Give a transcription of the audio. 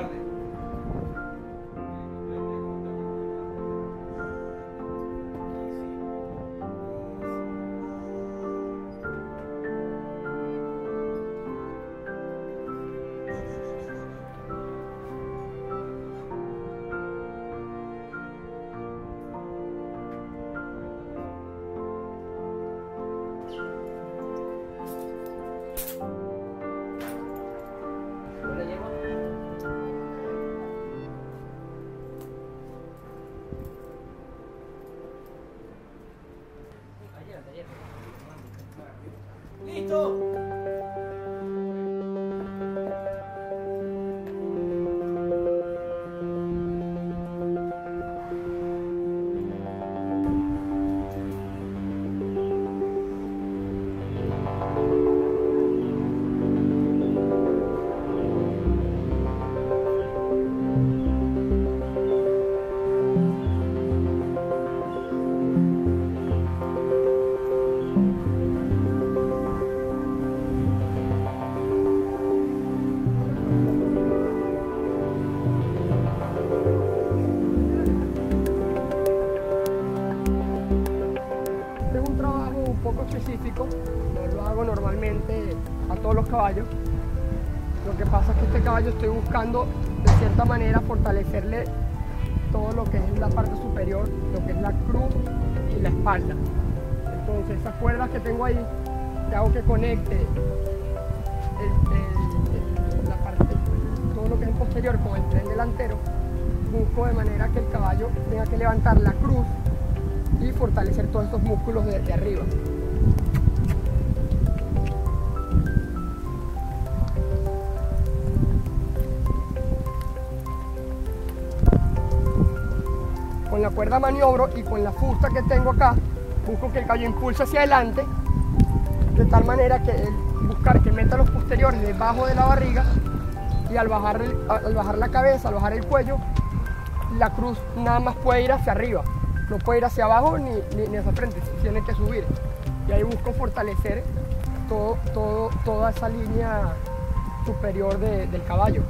guarde. 动 los caballos. Lo que pasa es que este caballo estoy buscando de cierta manera fortalecerle todo lo que es la parte superior, lo que es la cruz y la espalda. Entonces esas cuerdas que tengo ahí, que hago que conecte la parte, todo lo que es el posterior con el tren delantero, busco de manera que el caballo tenga que levantar la cruz y fortalecer todos estos músculos de, de arriba. Con la cuerda maniobro y con la fusta que tengo acá, busco que el caballo impulse hacia adelante, de tal manera que el buscar que meta los posteriores debajo de la barriga y al bajar, al bajar la cabeza, al bajar el cuello, la cruz nada más puede ir hacia arriba, no puede ir hacia abajo ni, ni, hacia frente, tiene que subir. Y ahí busco fortalecer todo, todo, toda esa línea superior de- del caballo.